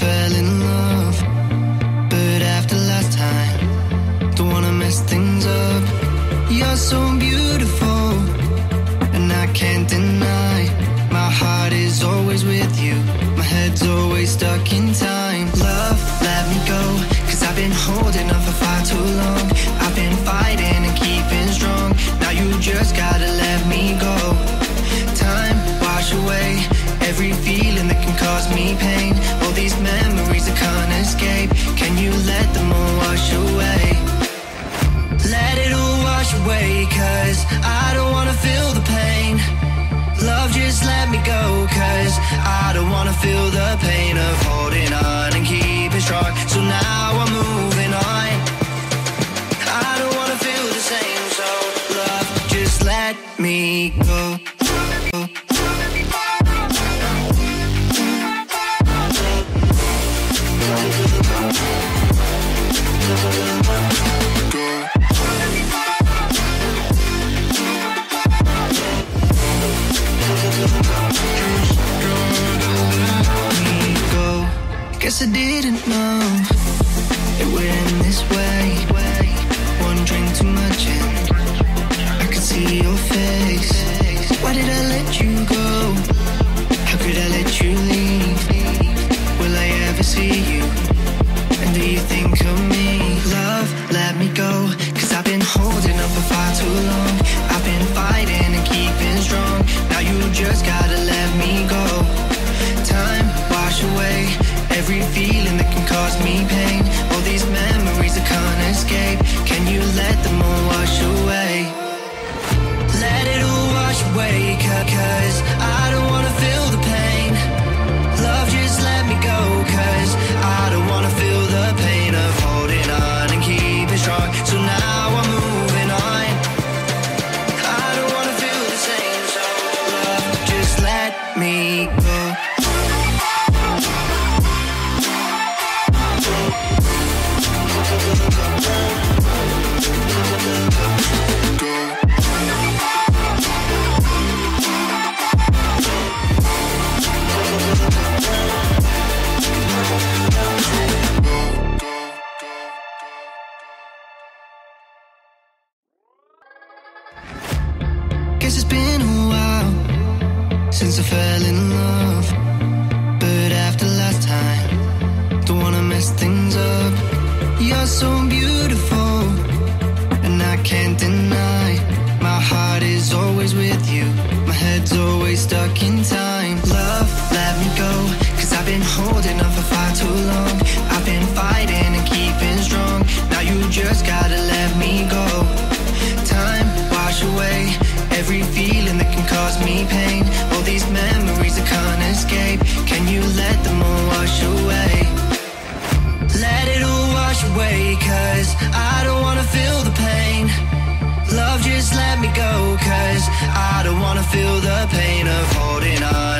fell in love. But after last time, don't wanna mess things up. You're so beautiful, and I can't deny. My heart is always with you, my head's always stuck in time. Love, let me go, cause I've been holding on for far too long. Me go. Guess I didn't know It's been a while since I fell in love. But after last time, don't wanna mess things up. You're so cause me pain. All these memories I can't escape. Can you let them all wash away? Let it all wash away, cause I don't wanna feel the pain. Love, just let me go, cause I don't wanna feel the pain of holding on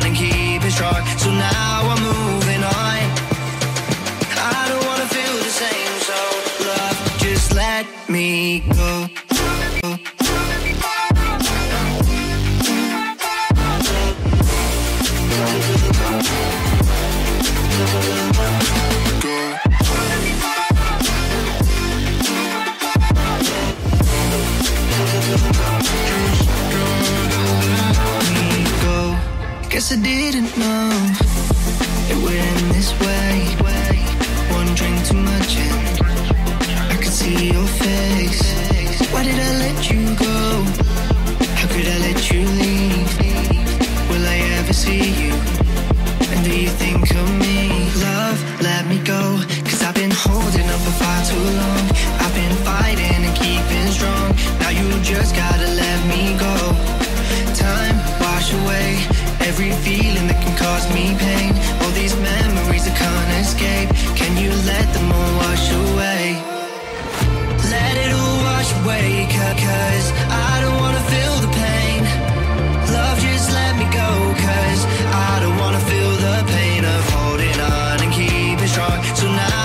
Guess I didn't know it would end this way. One drink too much and I could see your face. Why did I let you go? How could I let you leave? Will I ever see you? And do you think of me? Love, let me go. Cause I've been holding up for far too long. I've been fighting and keeping strong. Now you just gotta every feeling that can cause me pain. All these memories I can't escape. Can you let them all wash away? Let it all wash away, cause I don't wanna feel the pain. Love, just let me go, cause I don't wanna feel the pain of holding on and keeping strong. So now